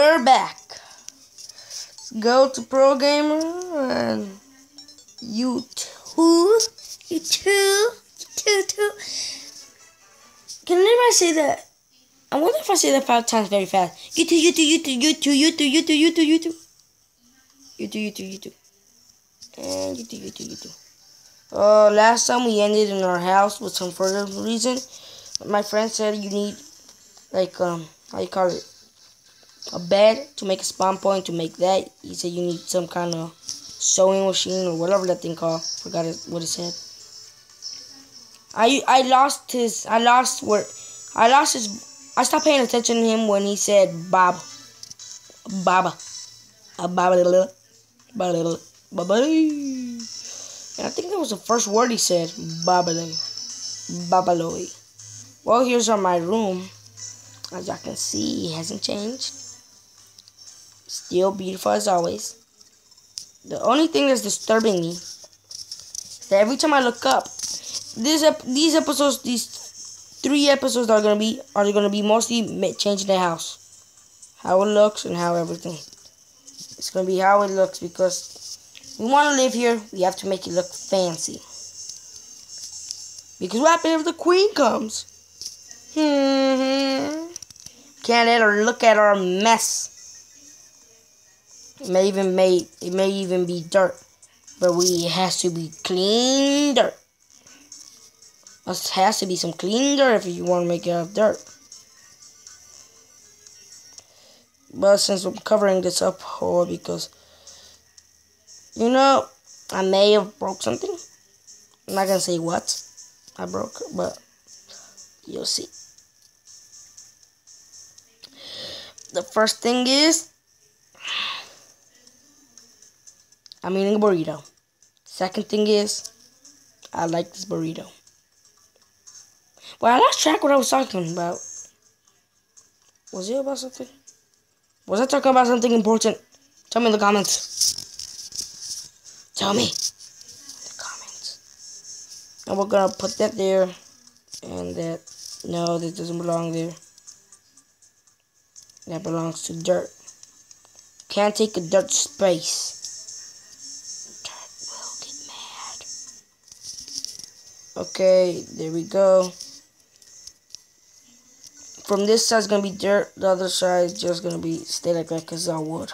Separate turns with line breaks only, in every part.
we're back. Let's go to Pro Gamer and YouTube. YouTube. YouTube. Can anybody say that? I wonder if I say that five times very fast. YouTube, YouTube, YouTube, YouTube, YouTube, YouTube, YouTube, YouTube. YouTube, YouTube, YouTube. And YouTube, YouTube, YouTube. Uh, last time we ended in our house with some further reason. My friend said you need, like, um, how you call it? A bed to make a spawn point to make that. He said you need some kind of sewing machine or whatever that thing called. Forgot what it said. I I lost his I lost where I lost his I stopped paying attention to him when he said Bob. Baba a Baba little Baba Baba and I think that was the first word he said. Babaloy Babaloy well here's on my room. As y'all can see it hasn't changed still beautiful as always the only thing that's disturbing me is that every time I look up this ep- these episodes, these three episodes are gonna be are gonna be mostly changing the house, how it looks and how everything. It's gonna be how it looks because we want to live here. We have to make it look fancy. Because what happens if the queen comes? Hmm. Can't let her look at our mess. It may even may it may even be dirt, but we it has to be clean dirt. Must has to be some clean dirt if you want to make it out of dirt. But since I'm covering this up whole because you know I may have broke something. I'm not gonna say what I broke, but you'll see. The first thing is I'm eating a burrito. Second thing is I like this burrito. Well, I lost track what I was talking about. Was it about something? Was I talking about something important? Tell me in the comments. Tell me in the comments. And we're gonna put that there. And that, no, that doesn't belong there. That belongs to dirt. Can't take a dirt space. Okay, there we go. From this side's gonna be dirt, the other side just gonna be stay like that because I wood.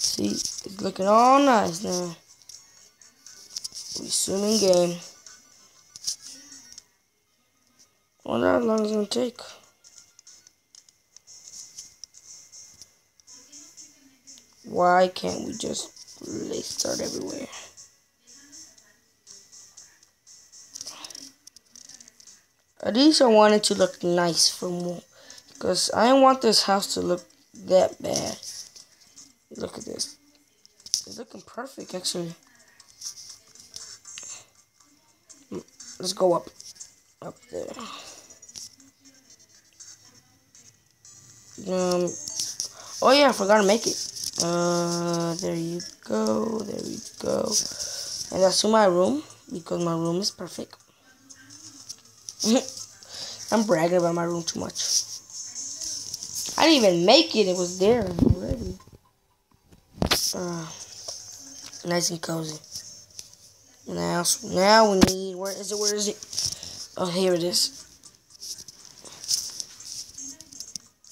See, it's looking all nice now. Resuming game. Wonder how long it's gonna take. Why can't we just lay start everywhere? At least I want it to look nice for more. Because I don't want this house to look that bad. Look at this. It's looking perfect, actually. Let's go up. Up there. Um. Oh yeah, I forgot to make it. Uh, there you go. There we go. And that's to my room because my room is perfect. I'm bragging about my room too much. I didn't even make it. It was there already. Uh, nice and cozy. Now, now we need. Where is it? Where is it? Oh, here it is.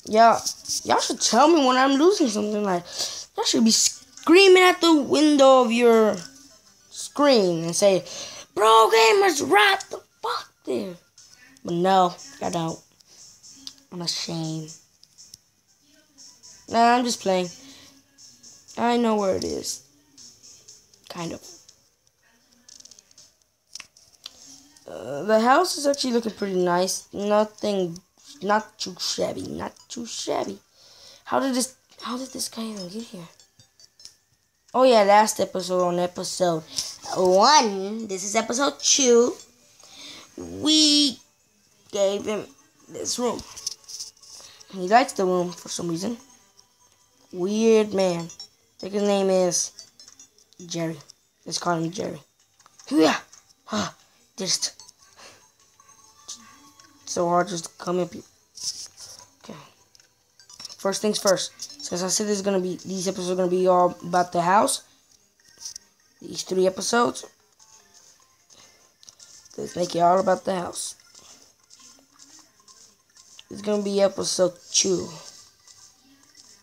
Y'all, y'all should tell me when I'm losing something. Like, y'all should be screaming at the window of your screen and say, "Bro, gamers, right the fuck there." But no, I don't. I'm ashamed. Nah, I'm just playing. I know where it is. Kind of. Uh, the house is actually looking pretty nice. Nothing, not too shabby. Not too shabby. How did this? How did this guy even get here? Oh yeah, last episode on episode one. This is episode two. We gave him this room. He likes the room for some reason. Weird man. I think his name is Jerry. Let's call him Jerry. Yeah. Huh. Just so hard just to come in. Okay. first things first. Since I said this is gonna be these episodes are gonna be all about the house. These three episodes. Let's make it all about the house. It's gonna be episode two.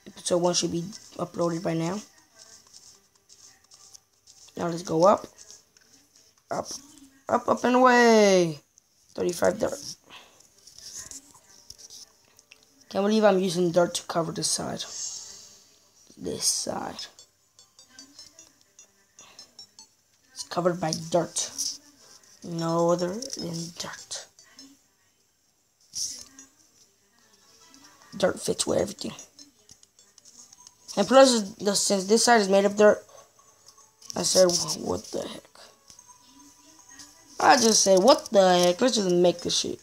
Episode one should be uploaded by now. Now let's go up. Up. Up, up, and away. 35 dirt. Can't believe I'm using dirt to cover this side. This side. It's covered by dirt. No other than dirt. Dirt fits with everything. And plus, the, since this side is made of dirt, I said, what the heck? I just said, what the heck? Let's just make this shit.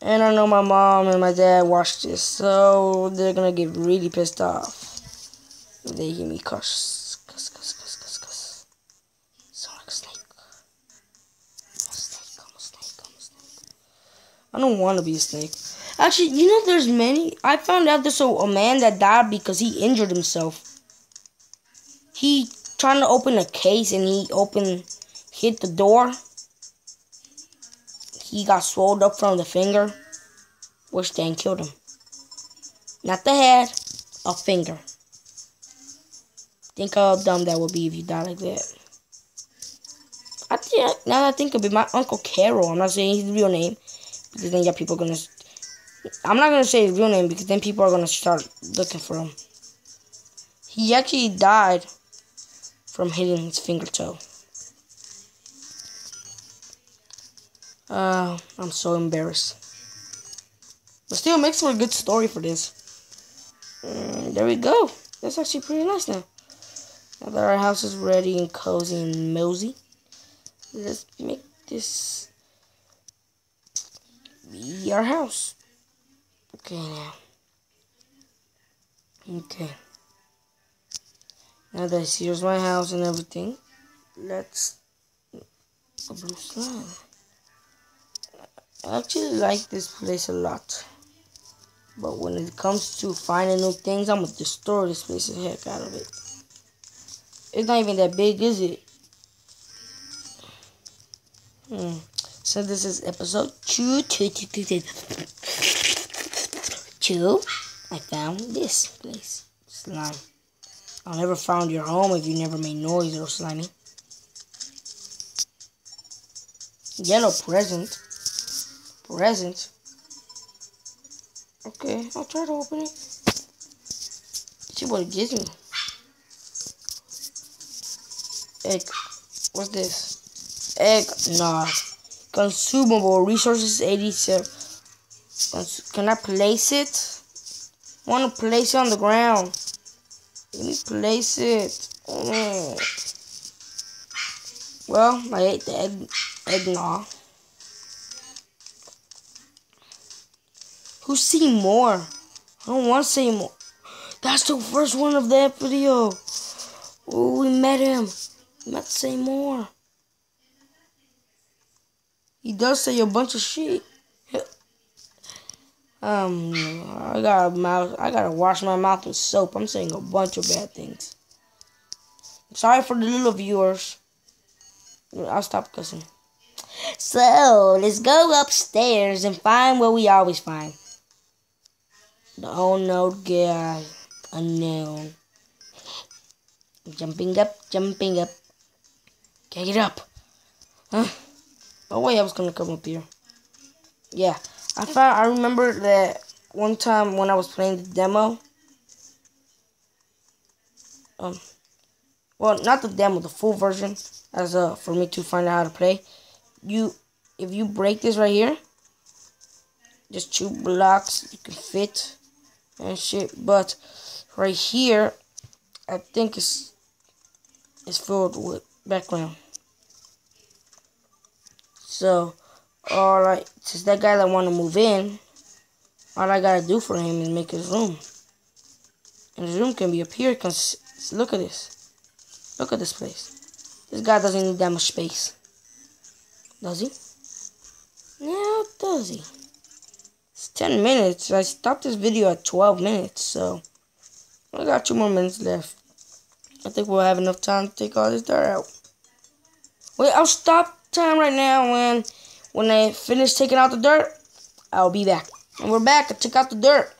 And I know my mom and my dad watched this, so they're gonna get really pissed off. They hear me cuss, I don't want to be a snake. Actually, you know, there's many. I found out there's a, a man that died because he injured himself. He trying to open a case and he opened, hit the door. He got swelled up from the finger, which then killed him. Not the head, a finger. Think how dumb that would be if you die like that. I think now that I think of it, my uncle Carol. I'm not saying his real name because then yeah, people are gonna I'm not gonna say his real name because then people are gonna start looking for him. He actually died from hitting his finger toe. Uh, I'm so embarrassed. But still, makes for a good story for this. Mm, there we go. That's actually pretty nice now. Now that our house is ready and cozy and mosey, let's make this be our house. Okay, now. Okay. Now that here's my house and everything, let's a blue slime. I actually like this place a lot. But when it comes to finding new things, I'm gonna destroy this place the heck out of it. It's not even that big, is it? Hmm. So this is episode two, two, two, two, two. two. I found this place. Slime. I'll never found your home if you never made noise, little slimy. Yellow present. Present. Okay, I'll try to open it. See what it gives me. Egg. What's this? Egg. Nah. Consumable resources 87. Can I place it? Want to place it on the ground. Let me place it. Oh. Well, I ate the egg, eggnog. Who's seeing more? I don't want to see more. That's the first one of that video. Oh, we met him. Met Seymour. He does say a bunch of shit. um, I gotta mouth. I gotta wash my mouth with soap. I'm saying a bunch of bad things. Sorry for the little viewers. I'll stop cussing. So let's go upstairs and find what we always find. The unknown guy. Unknown. Jumping up, jumping up. Get up. Huh? Oh wait, I was gonna come up here. Yeah. I found I remember that one time when I was playing the demo. Um well not the demo, the full version as uh for me to find out how to play. You if you break this right here, just two blocks you can fit and shit. But right here, I think it's it's filled with background. So, alright, since that guy that want to move in, all I gotta do for him is make his room. And his room can be up here, cause look at this. Look at this place. This guy doesn't need that much space. Does he? Now does he? It's 10 minutes. I stopped this video at 12 minutes, so I got two more minutes left. I think we'll have enough time to take all this dirt out. Wait, I'll stop time right now when when I finish taking out the dirt. I'll be back. And we're back. I took out the dirt.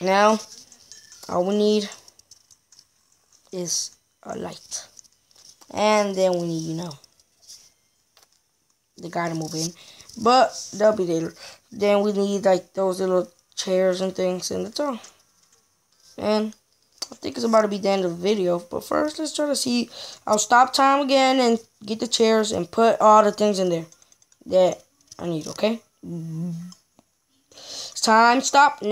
Now, all we need is a light. And then we need, you know, the guy to move in. But that'll be later. Then we need like those little chairs and things and that's all. And I think it's about to be the end of the video. But first, let's try to see. I'll stop time again and get the chairs and put all the things in there that I need, okay? Time stop now.